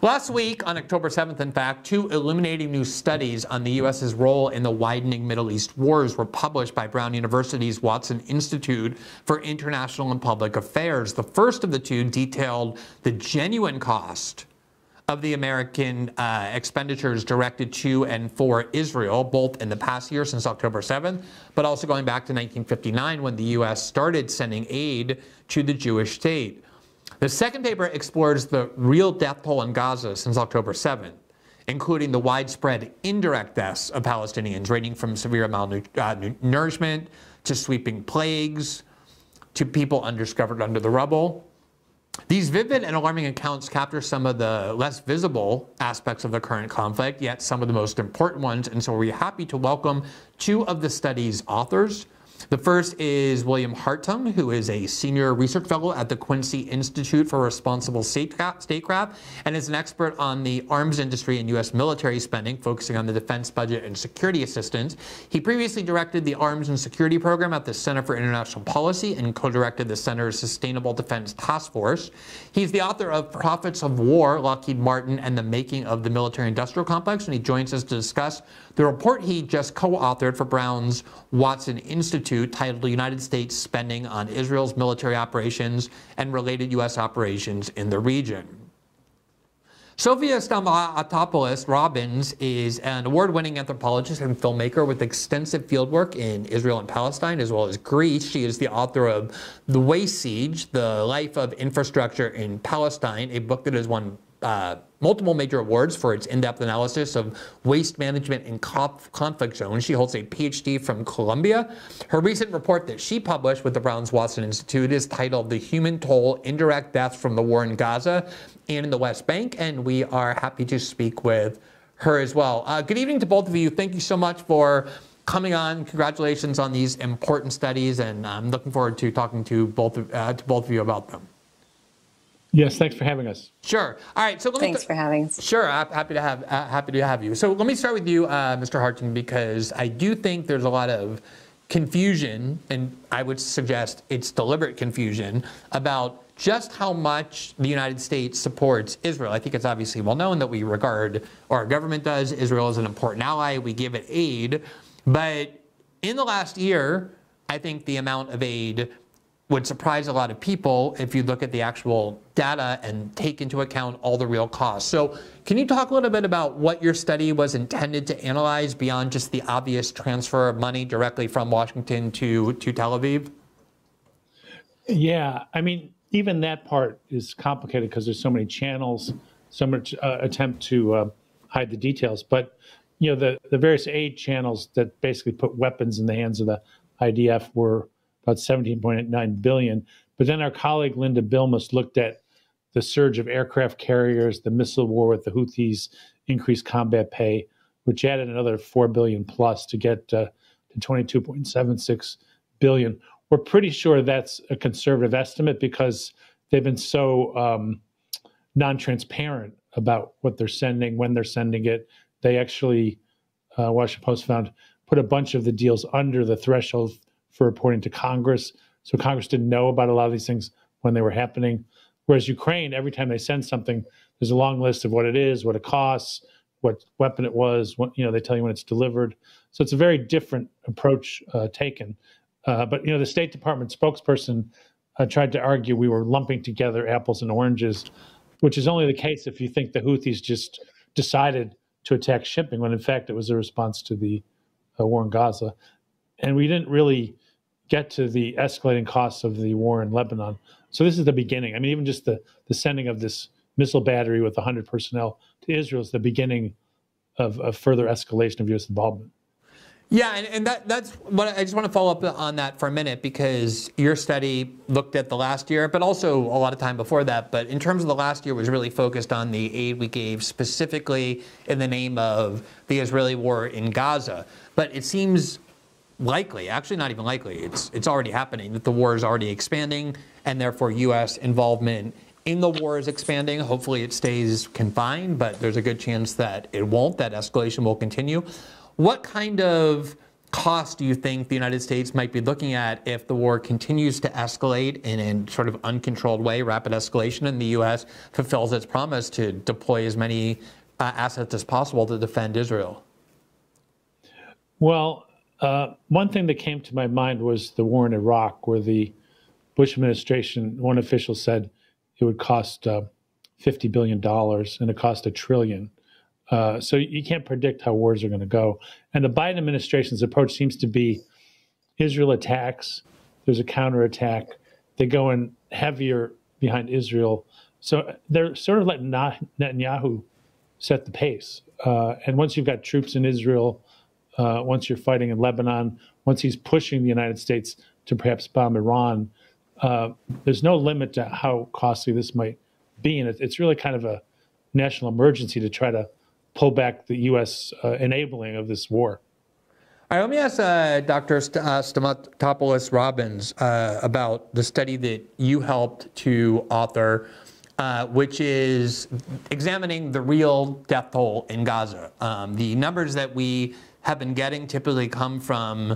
Last week, on October 7th, in fact, two illuminating new studies on the U.S.'s role in the widening Middle East wars were published by Brown University's Watson Institute for International and Public Affairs. The first of the two detailed the genuine cost of the American uh, expenditures directed to and for Israel, both in the past year since October 7th, but also going back to 1959 when the U.S. started sending aid to the Jewish state. The second paper explores the real death toll in Gaza since October 7th, including the widespread indirect deaths of Palestinians, ranging from severe malnourishment uh, to sweeping plagues to people undiscovered under the rubble. These vivid and alarming accounts capture some of the less visible aspects of the current conflict, yet some of the most important ones. And so we're happy to welcome two of the study's authors. The first is William Hartung, who is a senior research fellow at the Quincy Institute for Responsible Statecraft and is an expert on the arms industry and U.S. military spending, focusing on the defense budget and security assistance. He previously directed the Arms and Security Program at the Center for International Policy and co-directed the Center's Sustainable Defense Task Force. He's the author of Prophets of War, Lockheed Martin and the Making of the Military-Industrial Complex, and he joins us to discuss the report he just co-authored for Brown's Watson Institute titled United States Spending on Israel's Military Operations and Related U.S. Operations in the Region. Sophia Stamatopoulos Robbins is an award-winning anthropologist and filmmaker with extensive fieldwork in Israel and Palestine, as well as Greece. She is the author of The Waste Siege, The Life of Infrastructure in Palestine, a book that has won uh, multiple major awards for its in-depth analysis of waste management in conflict zones. She holds a PhD from Columbia. Her recent report that she published with the Browns Watson Institute is titled The Human Toll, Indirect Deaths from the War in Gaza and in the West Bank, and we are happy to speak with her as well. Uh, good evening to both of you. Thank you so much for coming on. Congratulations on these important studies, and I'm looking forward to talking to both, uh, to both of you about them. Yes, thanks for having us. Sure. All right. So thanks for having us. Sure. Happy to have uh, happy to have you. So let me start with you, uh, Mr. Hartung, because I do think there's a lot of confusion, and I would suggest it's deliberate confusion about just how much the United States supports Israel. I think it's obviously well known that we regard, or our government does, Israel as an important ally. We give it aid, but in the last year, I think the amount of aid would surprise a lot of people if you look at the actual data and take into account all the real costs. So can you talk a little bit about what your study was intended to analyze beyond just the obvious transfer of money directly from Washington to, to Tel Aviv? Yeah, I mean, even that part is complicated because there's so many channels, so much uh, attempt to uh, hide the details. But you know, the the various aid channels that basically put weapons in the hands of the IDF were about 17.9 billion. But then our colleague Linda Bilmes looked at the surge of aircraft carriers, the missile war with the Houthis, increased combat pay, which added another 4 billion plus to get uh, to 22.76 billion. We're pretty sure that's a conservative estimate because they've been so um, non-transparent about what they're sending, when they're sending it. They actually, uh, Washington Post found, put a bunch of the deals under the threshold for reporting to Congress. So Congress didn't know about a lot of these things when they were happening. Whereas Ukraine, every time they send something, there's a long list of what it is, what it costs, what weapon it was. What, you know, they tell you when it's delivered. So it's a very different approach uh, taken. Uh, but you know, the State Department spokesperson uh, tried to argue we were lumping together apples and oranges, which is only the case if you think the Houthis just decided to attack shipping, when in fact it was a response to the uh, war in Gaza. And we didn't really get to the escalating costs of the war in Lebanon. So this is the beginning. I mean, even just the, the sending of this missile battery with 100 personnel to Israel is the beginning of, of further escalation of U.S. involvement. Yeah, and, and that, that's what I just want to follow up on that for a minute because your study looked at the last year, but also a lot of time before that. But in terms of the last year, it was really focused on the aid we gave specifically in the name of the Israeli war in Gaza. But it seems likely, actually not even likely, it's, it's already happening, that the war is already expanding and therefore U.S. involvement in the war is expanding. Hopefully it stays confined, but there's a good chance that it won't, that escalation will continue. What kind of cost do you think the United States might be looking at if the war continues to escalate in a sort of uncontrolled way, rapid escalation, and the U.S. fulfills its promise to deploy as many uh, assets as possible to defend Israel? Well, uh, one thing that came to my mind was the war in Iraq, where the Bush administration, one official said it would cost uh, $50 billion and it cost a trillion. Uh, so you can't predict how wars are going to go. And the Biden administration's approach seems to be Israel attacks, there's a counterattack, they go in heavier behind Israel. So they're sort of like Netanyahu set the pace. Uh, and once you've got troops in Israel, uh, once you're fighting in Lebanon, once he's pushing the United States to perhaps bomb Iran, uh, there's no limit to how costly this might be. And it's really kind of a national emergency to try to pull back the U.S. Uh, enabling of this war. All right, let me ask uh, Dr. St- uh, Stamatopoulos Robbins uh, about the study that you helped to author, uh, which is examining the real death toll in Gaza. Um, the numbers that we have been getting typically come from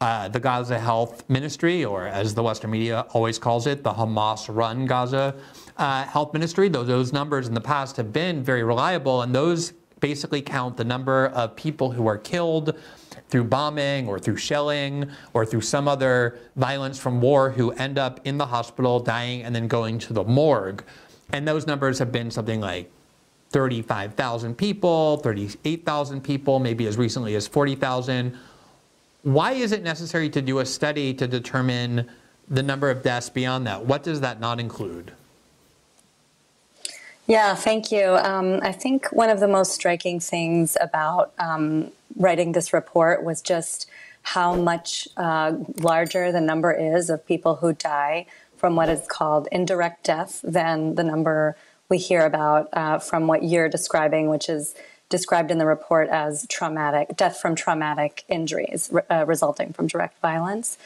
uh, the Gaza Health Ministry, or as the Western media always calls it, the Hamas run Gaza uh, Health Ministry. Though those numbers in the past have been very reliable, and those basically count the number of people who are killed through bombing or through shelling or through some other violence from war who end up in the hospital dying and then going to the morgue. And those numbers have been something like 35,000 people, 38,000 people, maybe as recently as 40,000. Why is it necessary to do a study to determine the number of deaths beyond that? What does that not include? Yeah, thank you. Um, I think one of the most striking things about um, writing this report was just how much uh, larger the number is of people who die from what is called indirect death than the number we hear about uh, from what you're describing, which is described in the report as traumatic death from traumatic injuries uh, resulting from direct violence.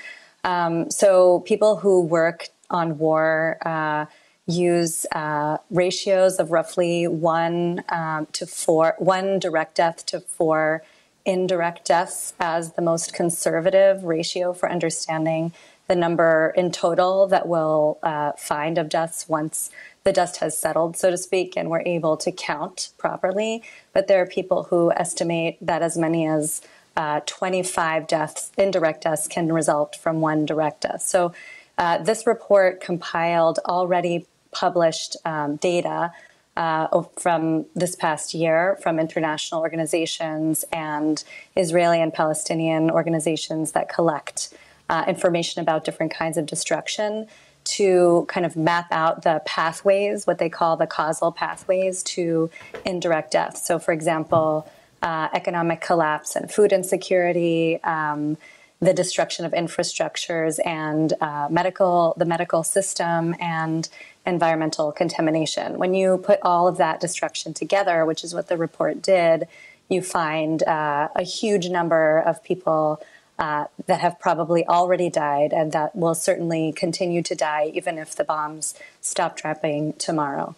Um, so people who work on war uh, use uh, ratios of roughly one um, to four, one direct death to four indirect deaths as the most conservative ratio for understanding the number in total that we'll uh, find of deaths once the dust has settled, so to speak, and we're able to count properly. But there are people who estimate that as many as uh, 25 deaths, indirect deaths, can result from one direct death. So uh, this report compiled already published um, data uh, from this past year from international organizations and Israeli and Palestinian organizations that collect uh, information about different kinds of destruction to kind of map out the pathways, what they call the causal pathways to indirect death. So, for example, uh, economic collapse and food insecurity, um, the destruction of infrastructures and uh, medical, the medical system, and environmental contamination. When you put all of that destruction together, which is what the report did, you find uh, a huge number of people uh, that have probably already died and that will certainly continue to die even if the bombs stop dropping tomorrow.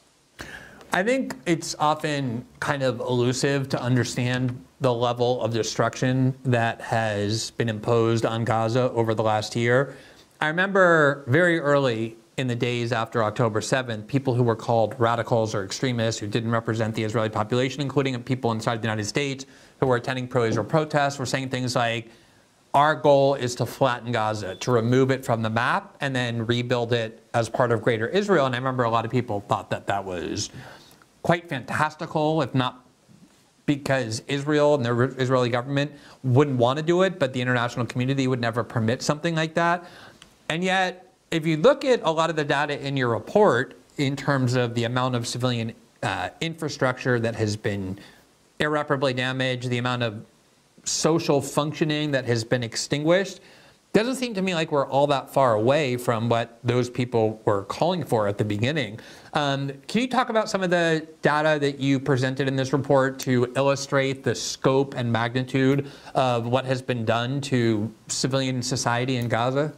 I think it's often kind of elusive to understand the level of destruction that has been imposed on Gaza over the last year. I remember very early in the days after October 7th, people who were called radicals or extremists who didn't represent the Israeli population, including people inside the United States who were attending pro Israel protests, were saying things like, our goal is to flatten Gaza, to remove it from the map and then rebuild it as part of greater Israel. And I remember a lot of people thought that that was quite fantastical, if not because Israel and the Israeli government wouldn't want to do it, but the international community would never permit something like that. And yet, if you look at a lot of the data in your report in terms of the amount of civilian uh, infrastructure that has been irreparably damaged, the amount of social functioning that has been extinguished doesn't seem to me like we're all that far away from what those people were calling for at the beginning. Um, can you talk about some of the data that you presented in this report to illustrate the scope and magnitude of what has been done to civilian society in Gaza?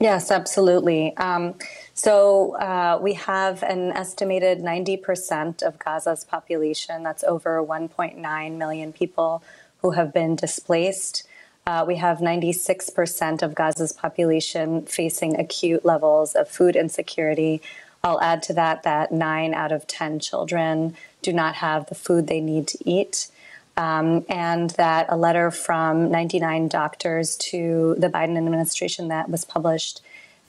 Yes, absolutely. Um, so uh, we have an estimated 90% of Gaza's population, that's over 1.9 million people, who have been displaced. Uh, we have 96% of Gaza's population facing acute levels of food insecurity. I'll add to that that nine out of 10 children do not have the food they need to eat. Um, and that a letter from 99 doctors to the Biden administration that was published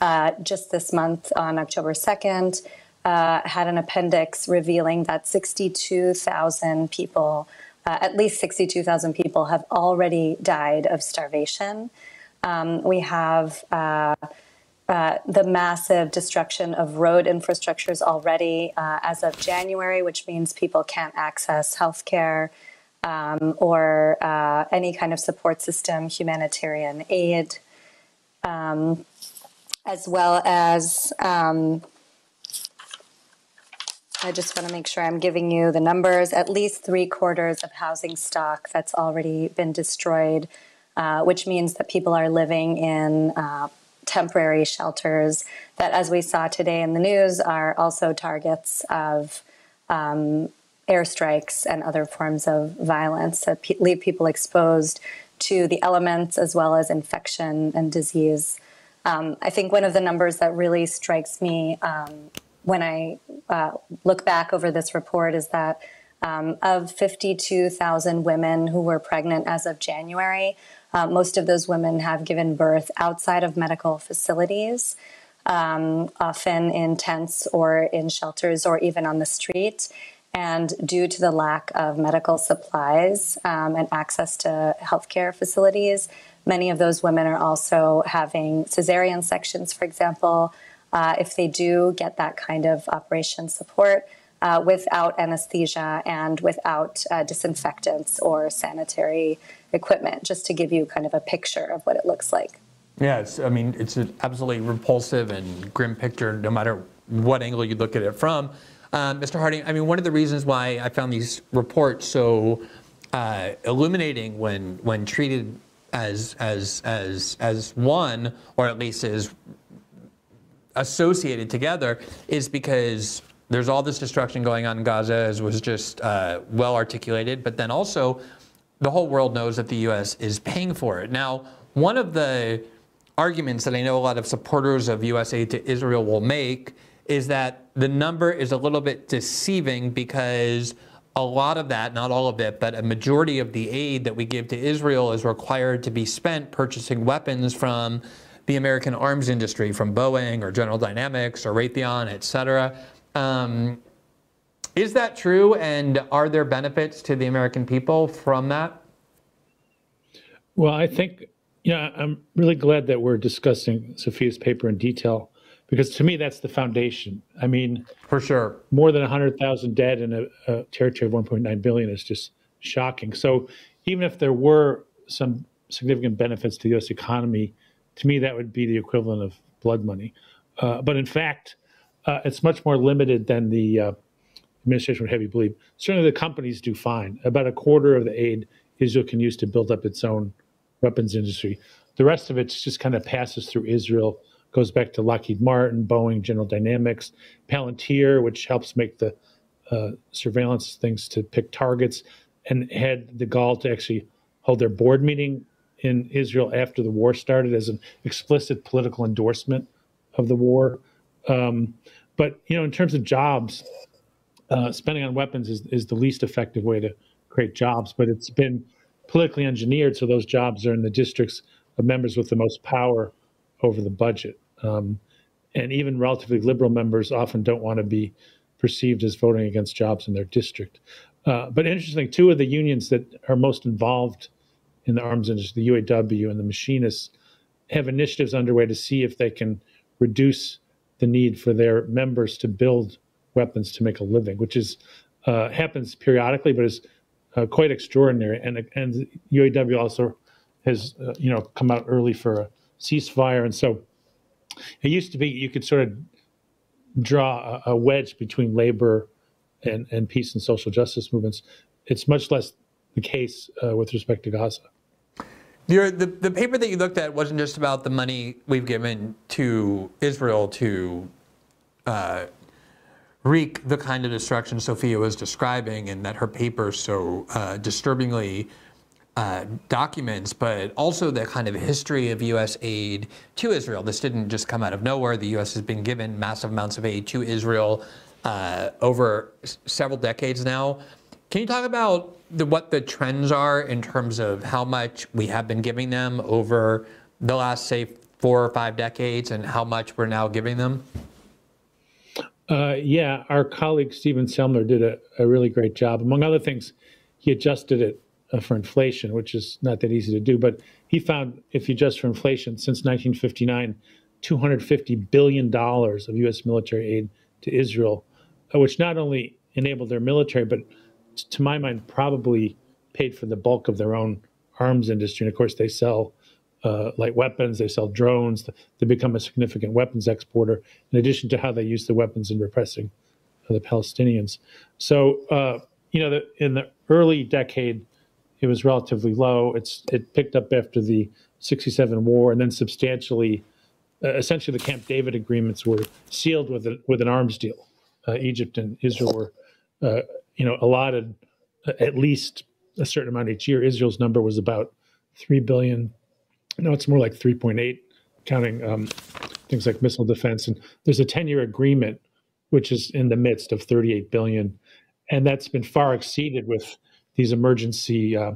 uh, just this month on October 2nd uh, had an appendix revealing that 62,000 people, uh, at least 62,000 people, have already died of starvation. Um, we have uh, uh, the massive destruction of road infrastructures already uh, as of January, which means people can't access healthcare um, or uh, any kind of support system, humanitarian aid, um, as well as. Um, I just want to make sure I'm giving you the numbers. At least three quarters of housing stock that's already been destroyed, uh, which means that people are living in uh, temporary shelters that, as we saw today in the news, are also targets of um, airstrikes and other forms of violence that leave people exposed to the elements as well as infection and disease. Um, I think one of the numbers that really strikes me um, when I uh, look back over this report is that um, of 52,000 women who were pregnant as of January, uh, most of those women have given birth outside of medical facilities, um, often in tents or in shelters or even on the street. And due to the lack of medical supplies um, and access to healthcare facilities, many of those women are also having cesarean sections, for example. Uh, if they do get that kind of operation support, uh, without anesthesia and without uh, disinfectants or sanitary equipment, just to give you kind of a picture of what it looks like. Yeah, I mean, it's an absolutely repulsive and grim picture, no matter what angle you look at it from. Um, Mr. Hartung, I mean, one of the reasons why I found these reports so uh, illuminating when when treated as as as as one, or at least as associated together, is because there's all this destruction going on in Gaza, as was just uh, well articulated, but then also the whole world knows that the U.S. is paying for it. Now, one of the arguments that I know a lot of supporters of U.S. aid to Israel will make is that the number is a little bit deceiving because a lot of that, not all of it, but a majority of the aid that we give to Israel is required to be spent purchasing weapons from the American arms industry, from Boeing or General Dynamics or Raytheon, et cetera. Um, is that true? And are there benefits to the American people from that? Well, I think, yeah, I'm really glad that we're discussing Sophia's paper in detail because to me, that's the foundation. I mean, for sure, more than 100,000 dead in a, a territory of 1.9 billion is just shocking. So even if there were some significant benefits to the U.S. economy, to me, that would be the equivalent of blood money. Uh, but in fact, uh, it's much more limited than the uh, administration would have you believe. Certainly, the companies do fine. About a quarter of the aid Israel can use to build up its own weapons industry. The rest of it just kind of passes through Israel, goes back to Lockheed Martin, Boeing, General Dynamics, Palantir, which helps make the uh, surveillance things to pick targets, and had the gall to actually hold their board meeting in Israel after the war started as an explicit political endorsement of the war. Um, but you know, in terms of jobs, uh, spending on weapons is, is the least effective way to create jobs. But it's been politically engineered so those jobs are in the districts of members with the most power over the budget. Um, and even relatively liberal members often don't want to be perceived as voting against jobs in their district. Uh, but interesting, two of the unions that are most involved in the arms industry, the UAW and the machinists, have initiatives underway to see if they can reduce the need for their members to build weapons to make a living, which is uh, happens periodically, but is uh, quite extraordinary. And and UAW also has uh, you know come out early for a ceasefire, and so it used to be you could sort of draw a, a wedge between labor and and peace and social justice movements. It's much less the case uh, with respect to Gaza. Your, the, the paper that you looked at wasn't just about the money we've given to Israel to uh, wreak the kind of destruction Sophia was describing, and that her paper so uh, disturbingly uh, documents, but also the kind of history of U.S. aid to Israel. This didn't just come out of nowhere. The U.S. has been given massive amounts of aid to Israel uh, over several decades now. Can you talk about the, what the trends are in terms of how much we have been giving them over the last, say, four or five decades, and how much we're now giving them? Uh, yeah, our colleague Stephen Semler did a, a, really great job. Among other things, he adjusted it for inflation, which is not that easy to do. But he found if you adjust for inflation, since 1959, $250 billion of U.S. military aid to Israel, uh, which not only enabled their military, but to my mind, probably paid for the bulk of their own arms industry. And of course, they sell uh, light weapons, they sell drones, they become a significant weapons exporter, in addition to how they use the weapons in repressing the Palestinians. So, uh, you know, the, in the early decade, it was relatively low. It's it picked up after the '67 war, and then substantially, uh, essentially, the Camp David agreements were sealed with a, with an arms deal. Uh, Egypt and Israel were, uh, you know, allotted at least a certain amount each year. Israel's number was about three billion. No, it's more like 3.8, counting um, things like missile defense. And there's a 10-year agreement, which is in the midst of 38 billion, and that's been far exceeded with these emergency uh,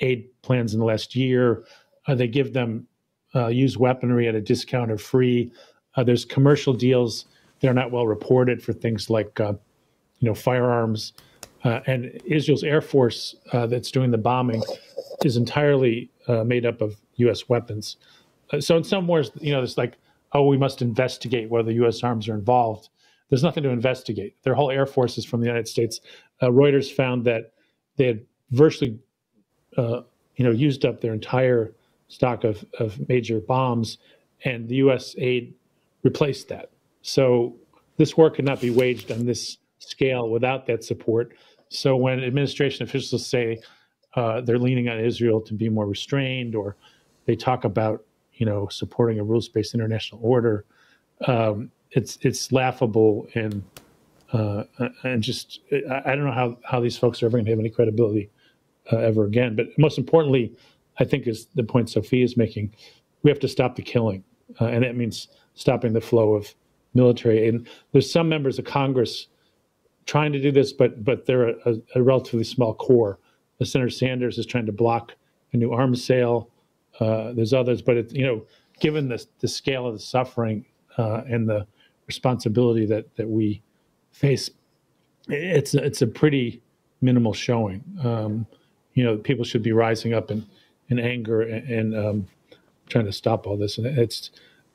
aid plans in the last year. Uh, they give them uh, used weaponry at a discount or free. Uh, there's commercial deals that are not well reported for things like, uh, you know, firearms. Uh, and Israel's air force that's doing the bombing is entirely made up of U.S. weapons. so in some ways, you know, it's like, oh, we must investigate whether U.S. arms are involved. There's nothing to investigate. Their whole air force is from the United States. Reuters found that they had virtually, uh, you know, used up their entire stock of, of major bombs, and the U.S. aid replaced that. So this war could not be waged on this scale without that support. So when administration officials say uh, they're leaning on Israel to be more restrained, or they talk about, you know, supporting a rules-based international order, um, it's it's laughable and uh, and just I don't know how how these folks are ever going to have any credibility uh, ever again. But most importantly, I think is the point Sophie is making. We have to stop the killing, uh, and that means stopping the flow of military. And there's some members of Congress trying to do this, but but they're a, a relatively small core. Senator Sanders is trying to block a new arms sale. Uh, there's others, but it, you know, given the the scale of the suffering uh, and the responsibility that that we face, it's it's a pretty minimal showing. Um, you know, people should be rising up in, in anger and, and um, trying to stop all this. And it's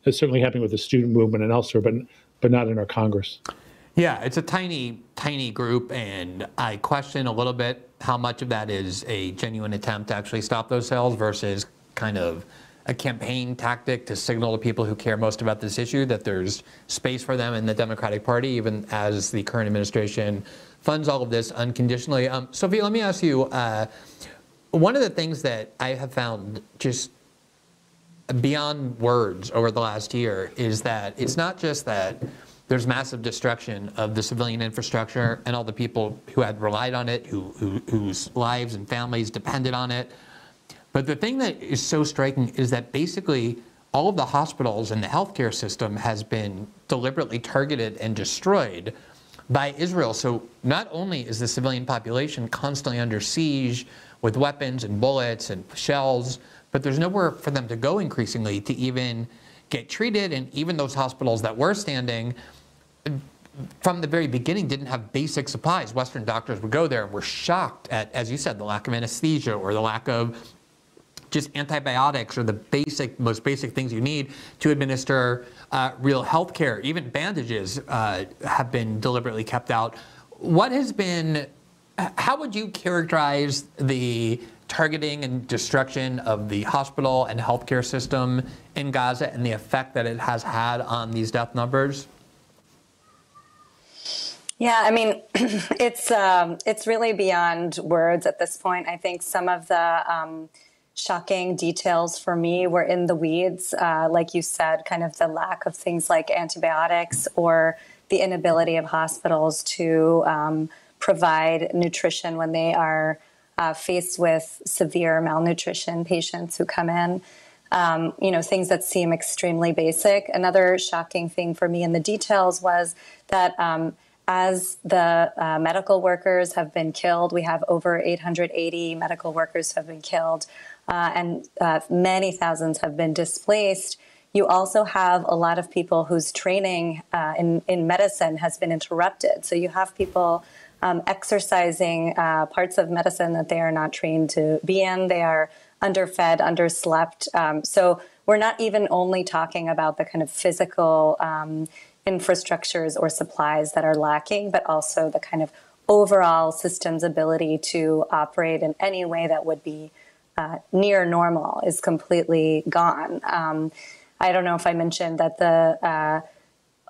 it's certainly happening with the student movement and elsewhere, but but not in our Congress. Yeah, it's a tiny, tiny group, and I question a little bit how much of that is a genuine attempt to actually stop those sales versus kind of a campaign tactic to signal to people who care most about this issue that there's space for them in the Democratic Party, even as the current administration funds all of this unconditionally. Um, Sophie, let me ask you uh, one of the things that I have found just beyond words over the last year is that it's not just that there's massive destruction of the civilian infrastructure and all the people who had relied on it, who, who, whose lives and families depended on it, but the thing that is so striking is that basically all of the hospitals and the healthcare system has been deliberately targeted and destroyed by Israel. So not only is the civilian population constantly under siege with weapons and bullets and shells, but there's nowhere for them to go increasingly to even get treated. And even those hospitals that were standing, from the very beginning didn't have basic supplies. Western doctors would go there and were shocked at, as you said, the lack of anesthesia or the lack of just antibiotics or the basic, most basic things you need to administer uh, real health care. Even bandages uh, have been deliberately kept out. What has been, how would you characterize the targeting and destruction of the hospital and healthcare system in Gaza and the effect that it has had on these death numbers? Yeah, I mean, it's um, it's really beyond words at this point. I think some of the um, shocking details for me were in the weeds. Uh, like you said, kind of the lack of things like antibiotics or the inability of hospitals to um, provide nutrition when they are uh, faced with severe malnutrition patients who come in. Um, you know, things that seem extremely basic. Another shocking thing for me in the details was that um, as the uh, medical workers have been killed, we have over 880 medical workers have been killed, uh, and uh, many thousands have been displaced. You also have a lot of people whose training uh, in, in medicine has been interrupted. So you have people um, exercising uh, parts of medicine that they are not trained to be in. They are underfed, underslept. Um, so we're not even only talking about the kind of physical um, infrastructures or supplies that are lacking, but also the kind of overall system's ability to operate in any way that would be uh, near normal is completely gone. Um, I don't know if I mentioned that the uh,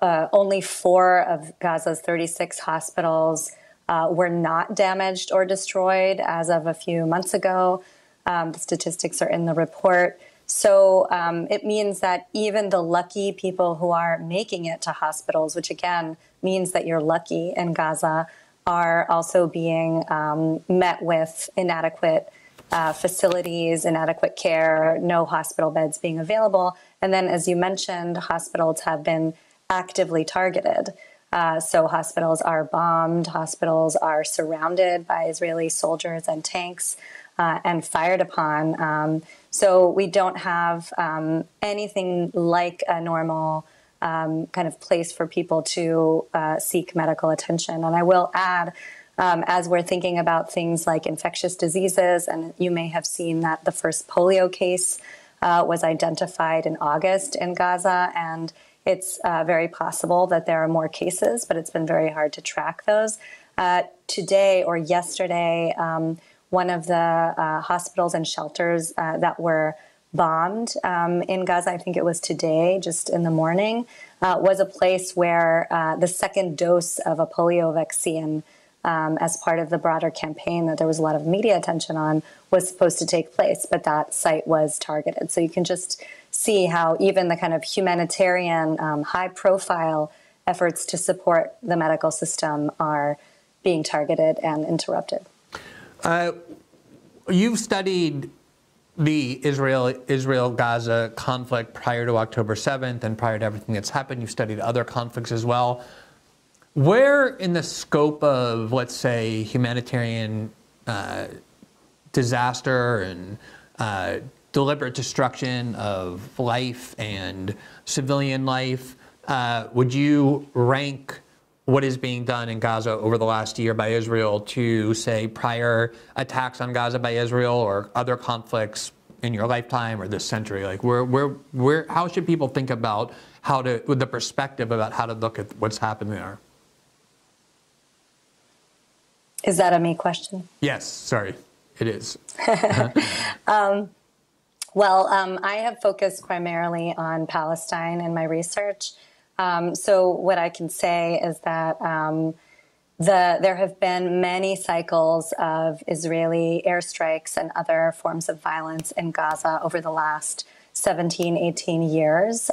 uh, only four of Gaza's 36 hospitals uh, were not damaged or destroyed as of a few months ago. Um, the statistics are in the report. So um, it means that even the lucky people who are making it to hospitals, which again means that you're lucky in Gaza, are also being um, met with inadequate uh, facilities, inadequate care, no hospital beds being available. And then, as you mentioned, hospitals have been actively targeted. Uh, so hospitals are bombed, hospitals are surrounded by Israeli soldiers and tanks uh, and fired upon. Um, so we don't have um, anything like a normal um, kind of place for people to uh, seek medical attention. And I will add, um, as we're thinking about things like infectious diseases, and you may have seen that the first polio case uh, was identified in August in Gaza, and it's uh, very possible that there are more cases, but it's been very hard to track those. Uh, today or yesterday, um, one of the uh, hospitals and shelters uh, that were bombed um, in Gaza, I think it was today, just in the morning, uh, was a place where the second dose of a polio vaccine um, as part of the broader campaign that there was a lot of media attention on was supposed to take place, but that site was targeted. So you can just see how even the kind of humanitarian, um, high profile efforts to support the medical system are being targeted and interrupted. Uh, you've studied the Israel Israel Gaza conflict prior to October 7th and prior to everything that's happened. You've studied other conflicts as well. Where in the scope of, let's say, humanitarian uh, disaster and uh, deliberate destruction of life and civilian life, uh, would you rank what is being done in Gaza over the last year by Israel to, say, prior attacks on Gaza by Israel or other conflicts in your lifetime or this century? Like, where, where, where, how should people think about how to, with the perspective about how to look at what's happened there? Is that a me question? Yes, sorry, it is. um, well, um, I have focused primarily on Palestine in my research. Um, so, what I can say is that um, the, there have been many cycles of Israeli airstrikes and other forms of violence in Gaza over the last 17, 18 years.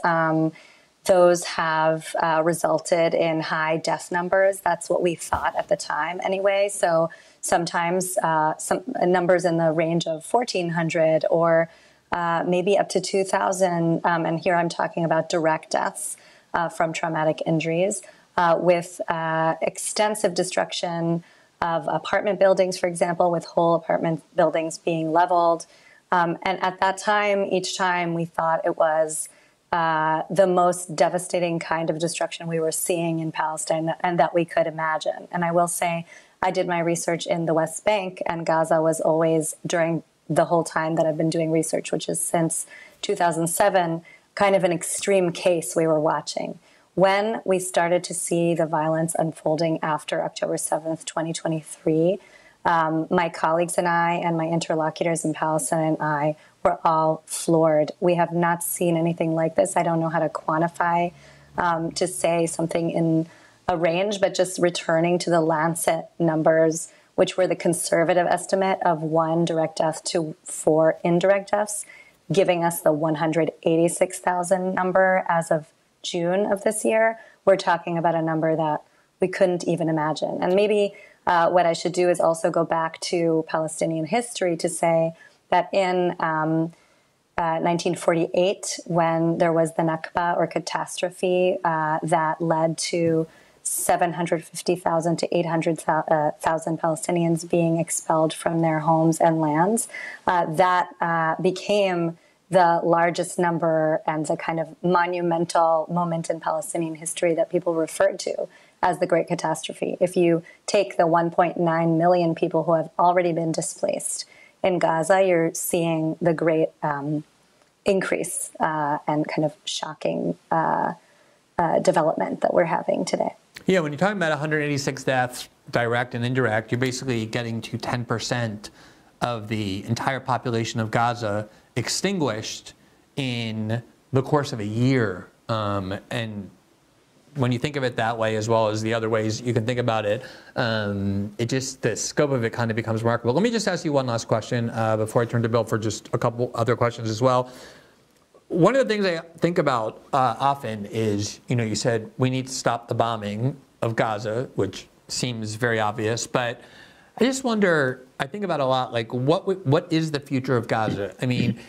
Those have uh, resulted in high death numbers. That's what we thought at the time, anyway. So sometimes uh, some numbers in the range of 1,400 or uh, maybe up to 2,000. Um, and here I'm talking about direct deaths uh, from traumatic injuries uh, with uh, extensive destruction of apartment buildings, for example, with whole apartment buildings being leveled. Um, and at that time, each time we thought it was uh, the most devastating kind of destruction we were seeing in Palestine and that we could imagine. And I will say, I did my research in the West Bank, and Gaza was always during the whole time that I've been doing research, which is since 2007, kind of an extreme case we were watching. When we started to see the violence unfolding after October 7th, 2023, um, my colleagues and I, and my interlocutors in Palestine and I, were all floored. We have not seen anything like this. I don't know how to quantify um, to say something in a range, but just returning to the Lancet numbers, which were the conservative estimate of one direct death to four indirect deaths, giving us the 186,000 number as of June of this year. We're talking about a number that we couldn't even imagine. And maybe uh, what I should do is also go back to Palestinian history to say that in um, uh, 1948, when there was the Nakba or catastrophe uh, that led to 750,000 to 800,000 uh, Palestinians being expelled from their homes and lands, uh, that uh, became the largest number and the kind of monumental moment in Palestinian history that people referred to as the Great Catastrophe. If you take the 1.9 million people who have already been displaced in Gaza, you're seeing the great um, increase uh, and kind of shocking uh, uh, development that we're having today. Yeah, when you're talking about 186 deaths, direct and indirect, you're basically getting to 10% of the entire population of Gaza extinguished in the course of a year. Um, and when you think of it that way, as well as the other ways you can think about it, um, it just the scope of it kind of becomes remarkable. Let me just ask you one last question uh, before I turn to Bill for just a couple other questions as well. One of the things I think about uh, often is, you know, you said we need to stop the bombing of Gaza, which seems very obvious, but I just wonder. I think about a lot, like what what is the future of Gaza? I mean,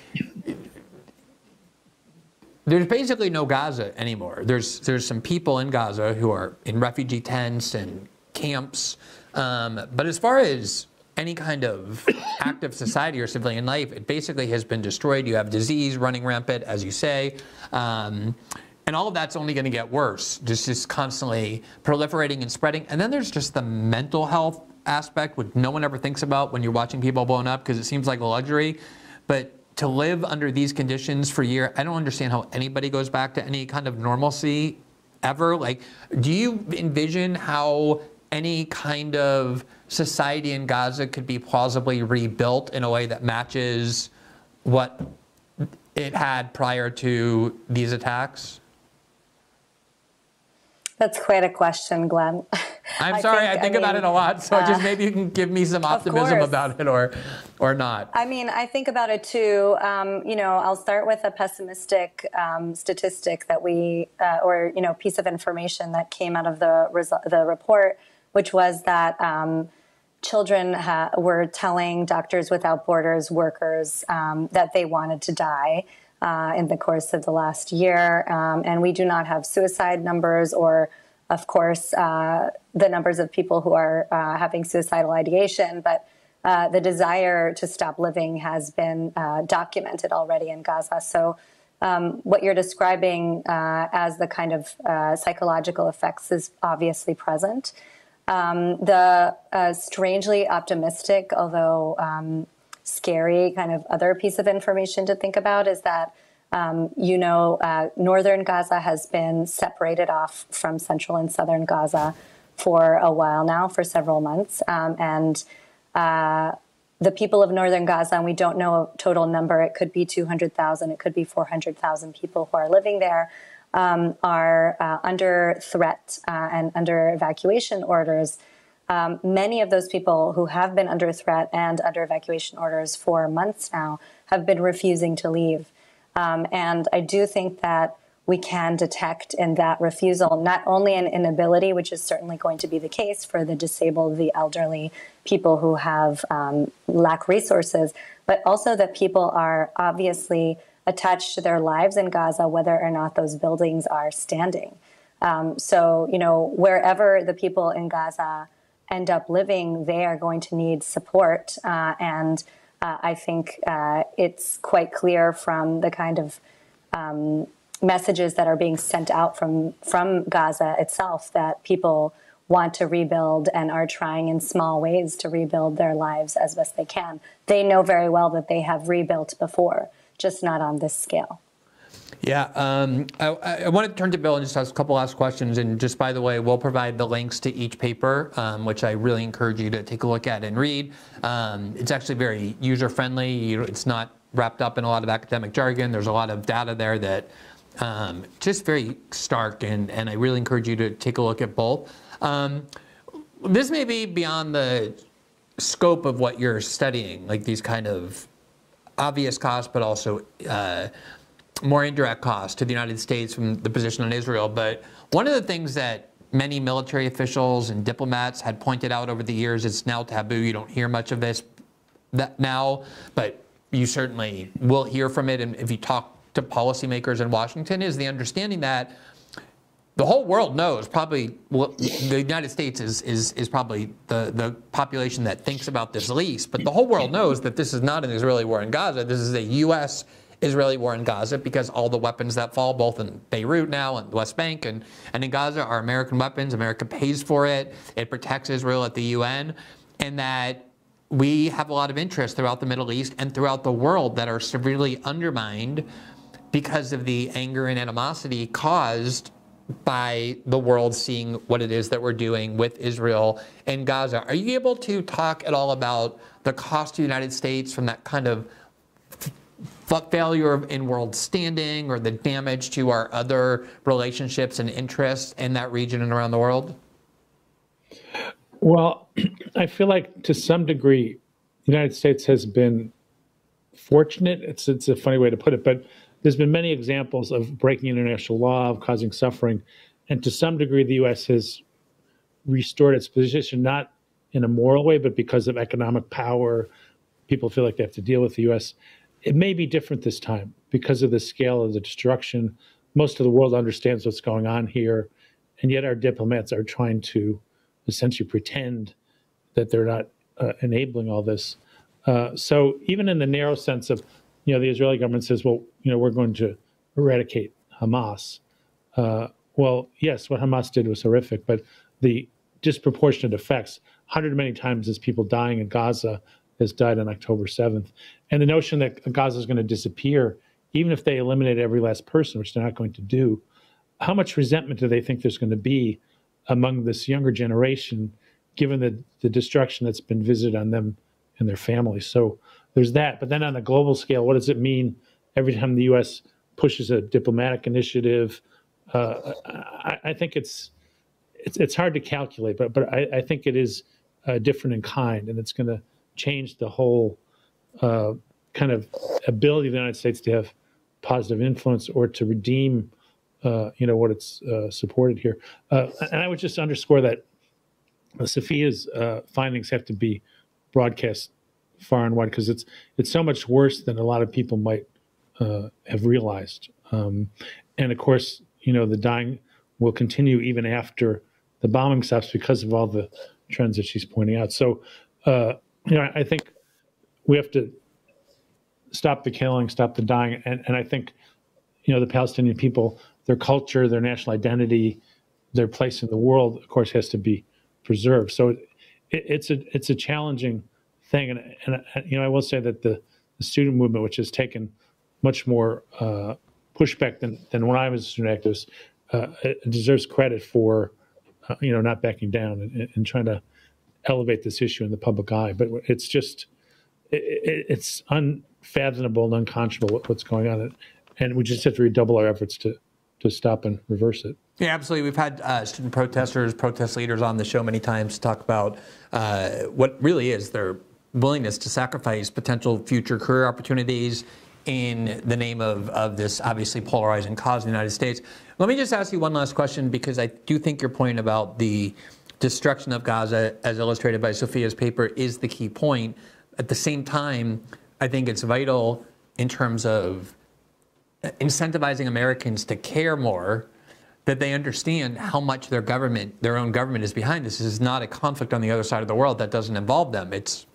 there's basically no Gaza anymore. There's there's some people in Gaza who are in refugee tents and camps, um, but as far as any kind of active society or civilian life, it basically has been destroyed. You have disease running rampant, as you say. Um, and all of that's only going to get worse, just, just constantly proliferating and spreading. And then there's just the mental health aspect, which no one ever thinks about when you're watching people blown up because it seems like a luxury. But to live under these conditions for a year, I don't understand how anybody goes back to any kind of normalcy ever. Like, do you envision how any kind of society in Gaza could be plausibly rebuilt in a way that matches what it had prior to these attacks? That's quite a question, Glenn. I'm I sorry, think, I think I about mean, it a lot, so uh, just maybe you can give me some optimism about it or or not. I mean, I think about it too. Um, you know, I'll start with a pessimistic um, statistic that we, uh, or you know, piece of information that came out of the resu- the report, which was that um, children ha- were telling Doctors Without Borders workers um, that they wanted to die uh, in the course of the last year, um, and we do not have suicide numbers or of course, uh, the numbers of people who are uh, having suicidal ideation, but uh, the desire to stop living has been uh, documented already in Gaza. So, um, what you're describing uh, as the kind of uh, psychological effects is obviously present. Um, the strangely optimistic, although um, scary, kind of other piece of information to think about is that um, you know, uh, northern Gaza has been separated off from central and southern Gaza for a while now, for several months. Um, and uh, the people of northern Gaza, and we don't know a total number, it could be 200,000, it could be 400,000 people who are living there, um, are uh, under threat uh, and under evacuation orders. Um, many of those people who have been under threat and under evacuation orders for months now have been refusing to leave. Um, and I do think that we can detect in that refusal not only an inability, which is certainly going to be the case for the disabled, the elderly, people who have um, lack resources, but also that people are obviously attached to their lives in Gaza, whether or not those buildings are standing. Um, so, you know, wherever the people in Gaza end up living, they are going to need support uh, and uh, I think uh, it's quite clear from the kind of um, messages that are being sent out from from Gaza itself that people want to rebuild and are trying in small ways to rebuild their lives as best they can. They know very well that they have rebuilt before, just not on this scale. Yeah, um, I, I, want to turn to Bill and just ask a couple last questions. And just by the way, we'll provide the links to each paper, um, which I really encourage you to take a look at and read. Um, it's actually very user friendly. It's not wrapped up in a lot of academic jargon. There's a lot of data there that um, just very stark, and, and I really encourage you to take a look at both. Um, this may be beyond the scope of what you're studying, like these kind of obvious costs, but also uh, more indirect costs to the United States from the position on Israel. But one of the things that many military officials and diplomats had pointed out over the years, it's now taboo. You don't hear much of this now, but you certainly will hear from it. And if you talk to policymakers in Washington, is the understanding that the whole world knows probably well, the United States is, is, is probably the, the population that thinks about this least, but the whole world knows that this is not an Israeli war in Gaza. This is a U.S. Israeli war in Gaza because all the weapons that fall, both in Beirut now and the West Bank and, and in Gaza, are American weapons. America pays for it. It protects Israel at the UN. And that we have a lot of interest throughout the Middle East and throughout the world that are severely undermined because of the anger and animosity caused by the world seeing what it is that we're doing with Israel and Gaza. Are you able to talk at all about the cost to the United States from that kind of failure in world standing or the damage to our other relationships and interests in that region and around the world? Well, I feel like to some degree, the United States has been fortunate. It's, it's a funny way to put it, but there's been many examples of breaking international law, of causing suffering, and to some degree, the U.S. has restored its position not in a moral way, but because of economic power. People feel like they have to deal with the U.S. It may be different this time because of the scale of the destruction. Most of the world understands what's going on here, and yet our diplomats are trying to essentially pretend that they're not uh, enabling all this. Uh, so even in the narrow sense of you know, the Israeli government says, well, you know, we're going to eradicate Hamas. Uh, well, yes, what Hamas did was horrific, but the disproportionate effects, 100 many times as people dying in Gaza has died on October 7th. And the notion that Gaza is going to disappear, even if they eliminate every last person, which they're not going to do, how much resentment do they think there's going to be among this younger generation, given the, the destruction that's been visited on them and their families? So there's that. But then on a global scale, what does it mean every time the U.S. pushes a diplomatic initiative? Uh, I, I, think it's, it's it's hard to calculate, but but I, I think it is uh, different in kind, and it's going to change the whole uh, kind of ability of the United States to have positive influence or to redeem, uh, you know, what it's uh, supported here. Uh, and I would just underscore that Sophia's findings have to be broadcast far and wide because it's it's so much worse than a lot of people might uh, have realized. Um, and of course, you know, the dying will continue even after the bombing stops because of all the trends that she's pointing out. So, uh, you know, I think we have to stop the killing, stop the dying, and, and I think, you know, the Palestinian people, their culture, their national identity, their place in the world, of course, has to be preserved. So, it, it's a it's a challenging thing. And, and you know, I will say that the, the student movement, which has taken much more uh, pushback than, than when I was a student activist, uh, deserves credit for, uh, you know, not backing down and, and, trying to elevate this issue in the public eye. But it's just, it, it's unfathomable and unconscionable what's going on. And we just have to redouble our efforts to, to stop and reverse it. Yeah, absolutely. We've had uh, student protesters, protest leaders on the show many times to talk about uh, what really is their willingness to sacrifice potential future career opportunities in the name of, of this obviously polarizing cause in the United States. Let me just ask you one last question because I do think your point about the destruction of Gaza, as illustrated by Sophia's paper, is the key point. At the same time, I think it's vital in terms of incentivizing Americans to care more that they understand how much their government, their own government, is behind this. This is not a conflict on the other side of the world that doesn't involve them. It's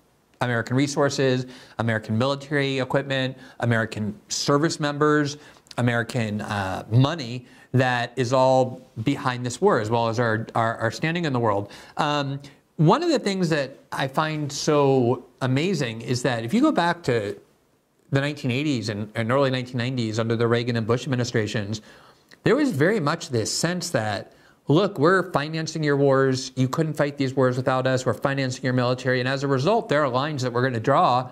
American resources, American military equipment, American service members, American uh, money that is all behind this war, as well as our, our, our standing in the world. Um, one of the things that I find so amazing is that if you go back to the 1980s and, and early 1990s under the Reagan and Bush administrations, there was very much this sense that look, we're financing your wars. You couldn't fight these wars without us. We're financing your military. And as a result, there are lines that we're going to draw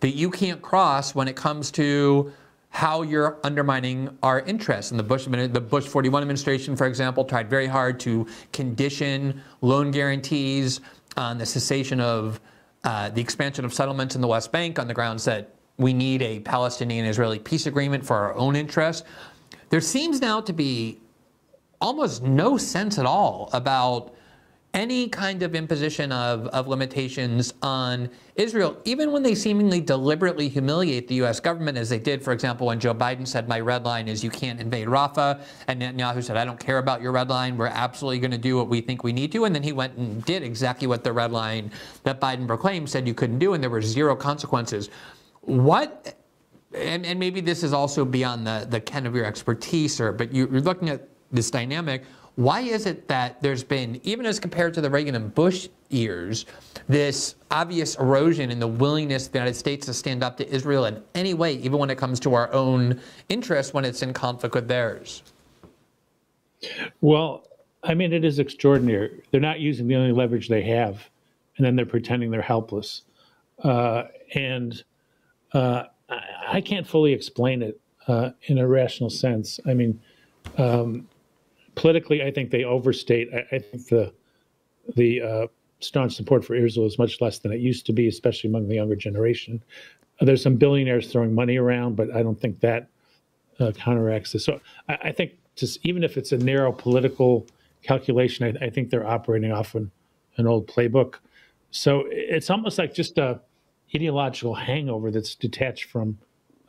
that you can't cross when it comes to how you're undermining our interests. And the Bush, the Bush 41 administration, for example, tried very hard to condition loan guarantees on the cessation of uh, the expansion of settlements in the West Bank on the grounds that we need a Palestinian Israeli peace agreement for our own interests. There seems now to be almost no sense at all about any kind of imposition of, of limitations on Israel, even when they seemingly deliberately humiliate the U.S. government, as they did, for example, when Joe Biden said, My red line is you can't invade Rafah. And Netanyahu said, I don't care about your red line. We're absolutely going to do what we think we need to. And then he went and did exactly what the red line that Biden proclaimed said you couldn't do, and there were zero consequences. What and, and maybe this is also beyond the, the ken of your expertise, or but you're looking at this dynamic. Why is it that there's been, even as compared to the Reagan and Bush years, this obvious erosion in the willingness of the United States to stand up to Israel in any way, even when it comes to our own interests, when it's in conflict with theirs? Well, I mean, it is extraordinary. They're not using the only leverage they have, and then they're pretending they're helpless. Uh, and uh, I can't fully explain it uh, in a rational sense. I mean, um, politically, I think they overstate. I, I think the the uh, staunch support for Israel is much less than it used to be, especially among the younger generation. There's some billionaires throwing money around, but I don't think that uh, counteracts this. So I, I, think just even if it's a narrow political calculation, I, I think they're operating off an, an old playbook. So it's almost like just a ideological hangover that's detached from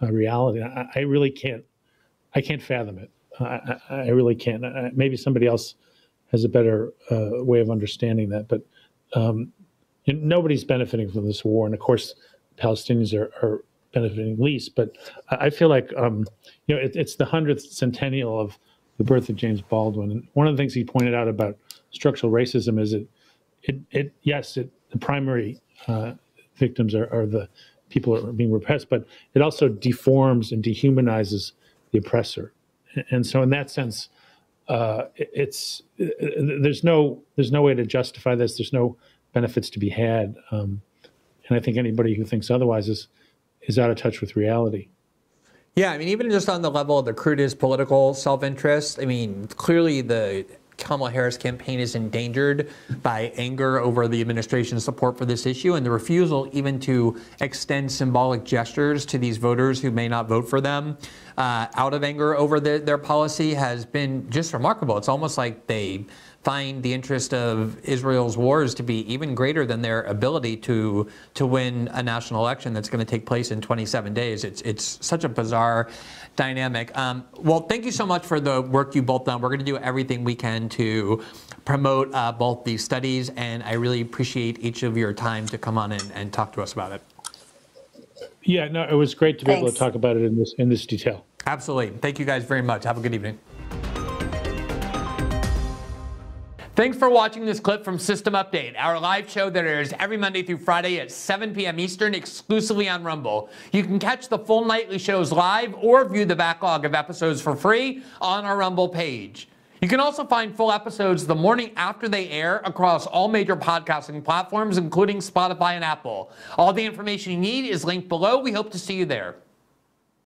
uh, reality. I, I, really can't, I can't fathom it. I, I really can't. I, maybe somebody else has a better uh, way of understanding that, but um, nobody's benefiting from this war, and of course, Palestinians are, are benefiting least. But I feel like um, you know it, it's the hundredth centennial of the birth of James Baldwin, and one of the things he pointed out about structural racism is it, it, it yes, it, the primary uh, victims are, are the people are being repressed, but it also deforms and dehumanizes the oppressor. And so, in that sense, uh, it's there's no there's no way to justify this. There's no benefits to be had, um, and I think anybody who thinks otherwise is is out of touch with reality. Yeah, I mean, even just on the level of the crudest political self-interest, I mean, clearly the Kamala Harris campaign is endangered by anger over the administration's support for this issue and the refusal even to extend symbolic gestures to these voters who may not vote for them uh, out of anger over the, their policy has been just remarkable. It's almost like they find the interest of Israel's wars to be even greater than their ability to to win a national election that's going to take place in 27 days. It's it's such a bizarre dynamic. Um, well, thank you so much for the work you both done. We're going to do everything we can to promote uh, both these studies, and I really appreciate each of your time to come on and, and talk to us about it. Yeah, no, it was great to be Thanks. able to talk about it in this in this detail. Absolutely. Thank you guys very much. Have a good evening. Thanks for watching this clip from System Update, our live show that airs every Monday through Friday at 7 p.m. Eastern exclusively on Rumble. You can catch the full nightly shows live or view the backlog of episodes for free on our Rumble page. You can also find full episodes the morning after they air across all major podcasting platforms, including Spotify and Apple. All the information you need is linked below. We hope to see you there.